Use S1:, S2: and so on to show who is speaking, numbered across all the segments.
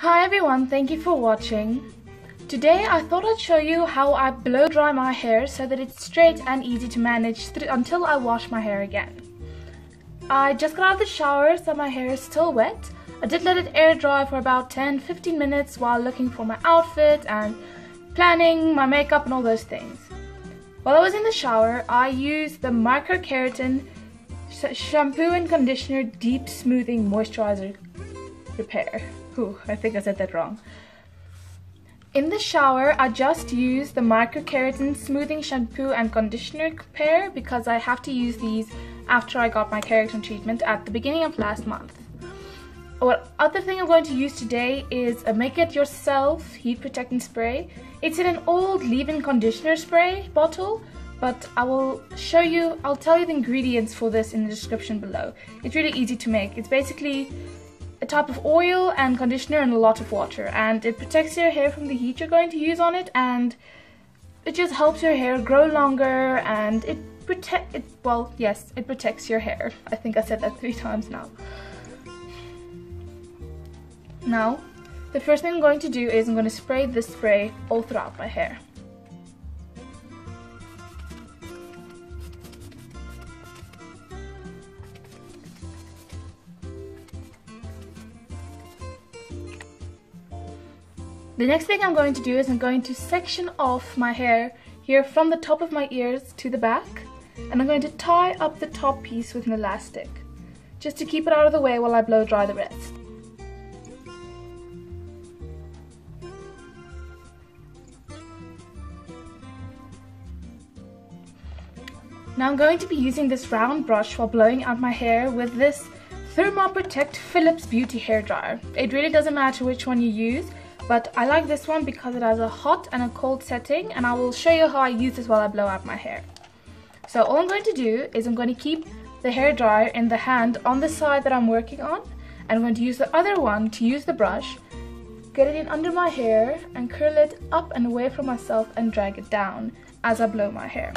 S1: Hi everyone, thank you for watching. Today I thought I'd show you how I blow dry my hair so that it's straight and easy to manage until I wash my hair again. I just got out of the shower so my hair is still wet. I did let it air dry for about 10-15 minutes while looking for my outfit and planning my makeup and all those things. While I was in the shower, I used the Micro Keratin Shampoo and Conditioner Deep Smoothing Moisturizer Repair. Ooh, I think I said that wrong. In the shower, I just use the Micro Keratin Smoothing Shampoo and Conditioner Repair because I have to use these after I got my keratin treatment at the beginning of last month. What other thing I'm going to use today is a make it yourself heat protectant spray. It's in an old leave-in conditioner spray bottle, but I will show you, I'll tell you the ingredients for this in the description below. It's really easy to make. It's basically type of oil and conditioner and a lot of water and it protects your hair from the heat you're going to use on it and it just helps your hair grow longer and it protect it well yes it protects your hair. I think I said that three times now. Now the first thing I'm going to do is I'm going to spray this spray all throughout my hair The next thing I'm going to do is I'm going to section off my hair here from the top of my ears to the back and I'm going to tie up the top piece with an elastic just to keep it out of the way while I blow dry the rest. Now I'm going to be using this round brush while blowing out my hair with this Thermoprotect Philips Beauty Hair Dryer. It really doesn't matter which one you use, but I like this one because it has a hot and a cold setting and I will show you how I use this while I blow out my hair. So all I'm going to do is I'm going to keep the hair dryer in the hand on the side that I'm working on and I'm going to use the other one to use the brush, get it in under my hair and curl it up and away from myself and drag it down as I blow my hair.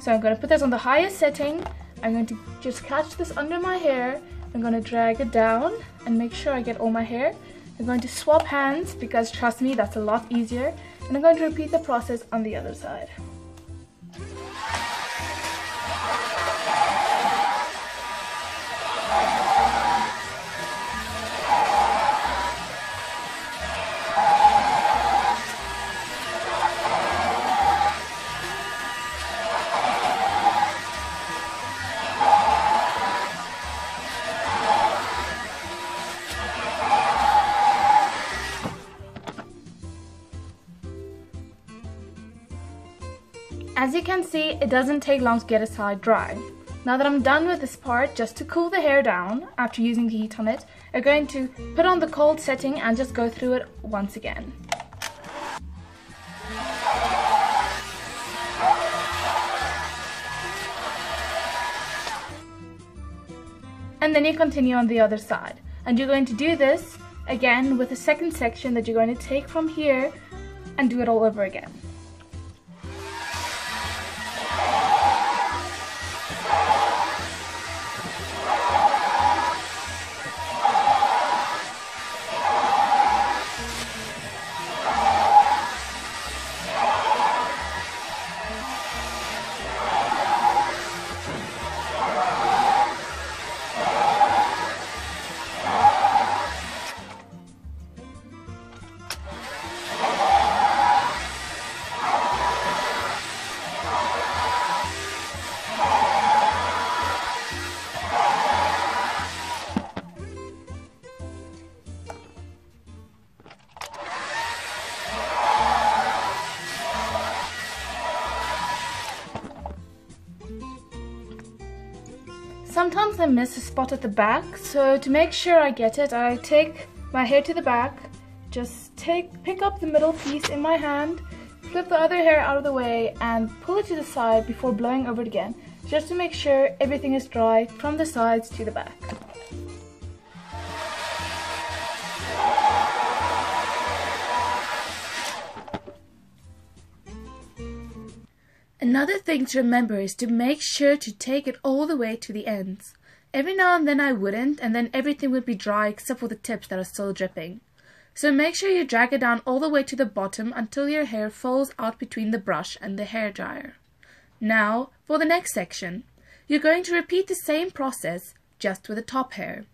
S1: So I'm going to put this on the highest setting, I'm going to just catch this under my hair, I'm going to drag it down and make sure I get all my hair I'm going to swap hands because trust me, that's a lot easier. And I'm going to repeat the process on the other side. You can see, it doesn't take long to get a side dry. Now that I'm done with this part, just to cool the hair down after using the heat on it, I'm going to put on the cold setting and just go through it once again. And then you continue on the other side. And you're going to do this again with the second section that you're going to take from here and do it all over again. I miss a spot at the back, so to make sure I get it, I take my hair to the back, just take pick up the middle piece in my hand, flip the other hair out of the way, and pull it to the side before blowing over it again, just to make sure everything is dry from the sides to the back. Another thing to remember is to make sure to take it all the way to the ends. Every now and then I wouldn't, and then everything would be dry except for the tips that are still dripping. So make sure you drag it down all the way to the bottom until your hair falls out between the brush and the hair dryer. Now, for the next section, you're going to repeat the same process, just with the top hair.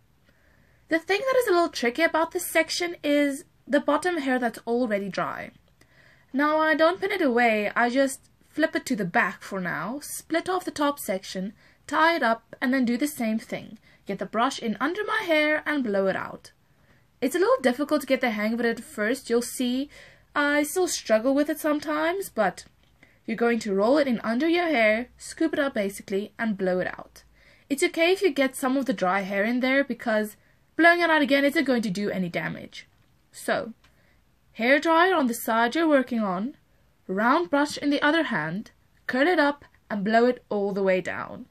S1: The thing that is a little tricky about this section is the bottom hair that's already dry. Now I don't pin it away, I just flip it to the back for now, split off the top section, tie it up, and then do the same thing. Get the brush in under my hair and blow it out. It's a little difficult to get the hang of it at first, you'll see. I still struggle with it sometimes, but you're going to roll it in under your hair, scoop it up basically, and blow it out. It's okay if you get some of the dry hair in there because blowing it out again isn't going to do any damage. So, hair dryer on the side you're working on, round brush in the other hand, curl it up and blow it all the way down.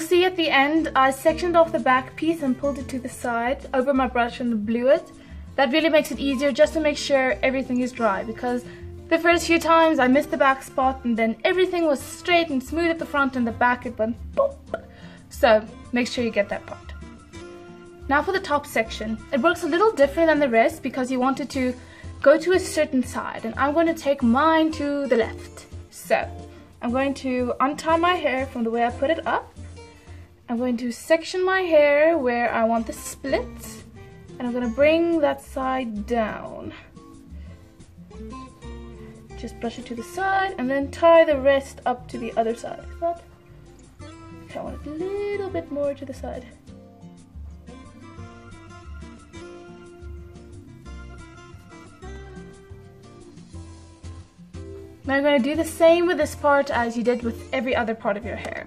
S1: You'll see at the end, I sectioned off the back piece and pulled it to the side over my brush and blew it. That really makes it easier just to make sure everything is dry because the first few times I missed the back spot and then everything was straight and smooth at the front and the back it went boop. So make sure you get that part. Now for the top section. It works a little different than the rest because you want it to go to a certain side and I'm going to take mine to the left. So I'm going to untie my hair from the way I put it up I'm going to section my hair where I want the split and I'm going to bring that side down. Just brush it to the side and then tie the rest up to the other side. I want it a little bit more to the side. Now I'm going to do the same with this part as you did with every other part of your hair.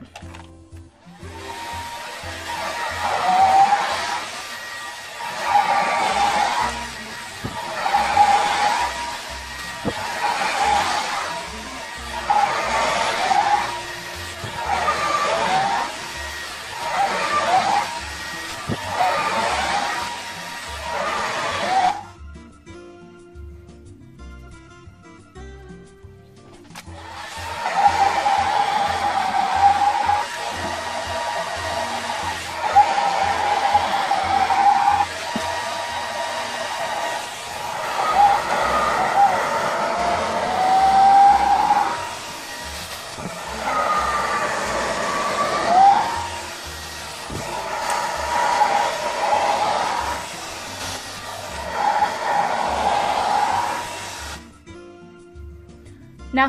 S1: Now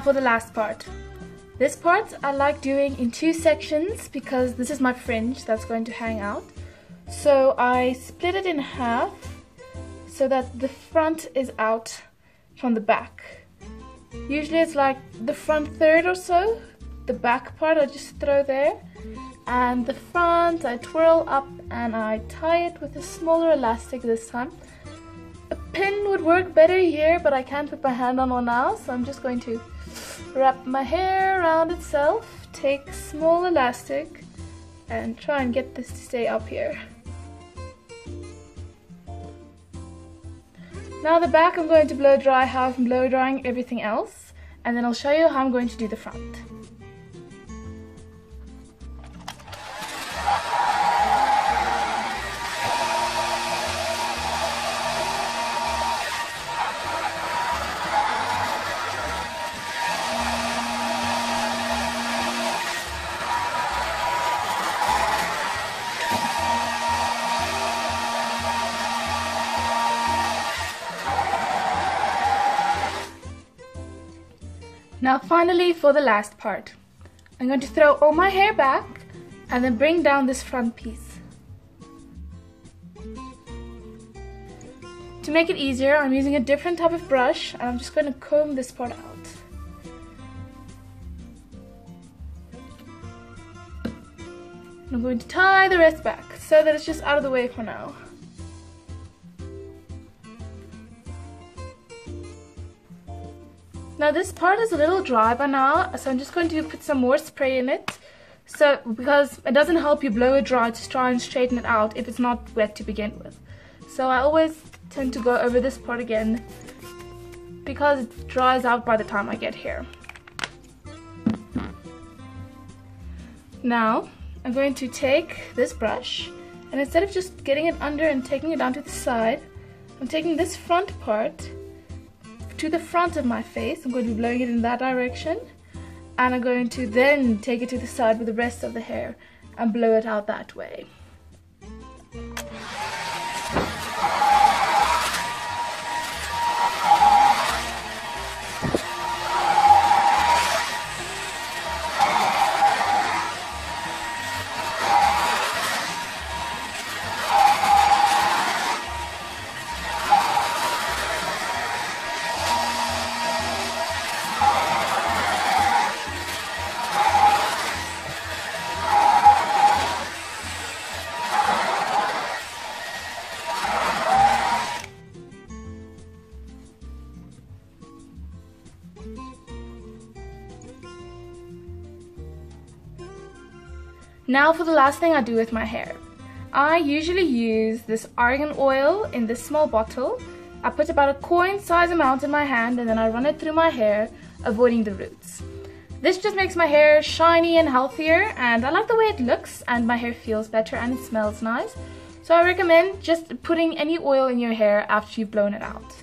S1: for the last part. This part I like doing in two sections because this is my fringe that's going to hang out. So I split it in half so that the front is out from the back. Usually it's like the front third or so. The back part I just throw there. And the front I twirl up and I tie it with a smaller elastic this time. A pin would work better here, but I can't put my hand on one now, so I'm just going to wrap my hair around itself, take small elastic, and try and get this to stay up here. Now the back I'm going to blow dry how I'm blow drying everything else, and then I'll show you how I'm going to do the front. Now finally for the last part. I'm going to throw all my hair back and then bring down this front piece. To make it easier, I'm using a different type of brush and I'm just going to comb this part out. I'm going to tie the rest back so that it's just out of the way for now. Now this part is a little dry by now, so I'm just going to put some more spray in it. So, because it doesn't help you blow it dry to try and straighten it out if it's not wet to begin with. So I always tend to go over this part again because it dries out by the time I get here. Now, I'm going to take this brush and instead of just getting it under and taking it down to the side, I'm taking this front part to the front of my face. I'm going to be blowing it in that direction and I'm going to then take it to the side with the rest of the hair and blow it out that way. Now for the last thing I do with my hair. I usually use this argan oil in this small bottle. I put about a coin size amount in my hand and then I run it through my hair, avoiding the roots. This just makes my hair shiny and healthier and I like the way it looks and my hair feels better and it smells nice. So I recommend just putting any oil in your hair after you've blown it out.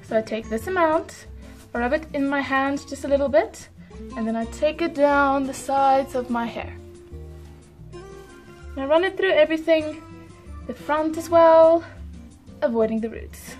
S1: So I take this amount, rub it in my hand just a little bit, and then I take it down the sides of my hair. Now run it through everything, the front as well, avoiding the roots.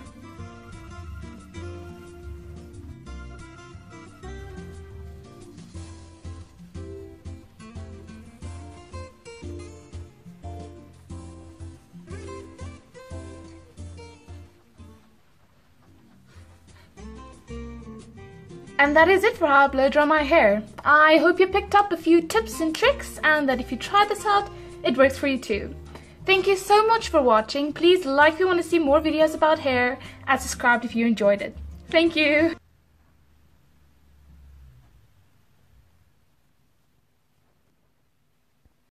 S1: And that is it for how I blow dry my hair. I hope you picked up a few tips and tricks and that if you try this out, it works for you too. Thank you so much for watching. Please like if you want to see more videos about hair and subscribe if you enjoyed it. Thank you.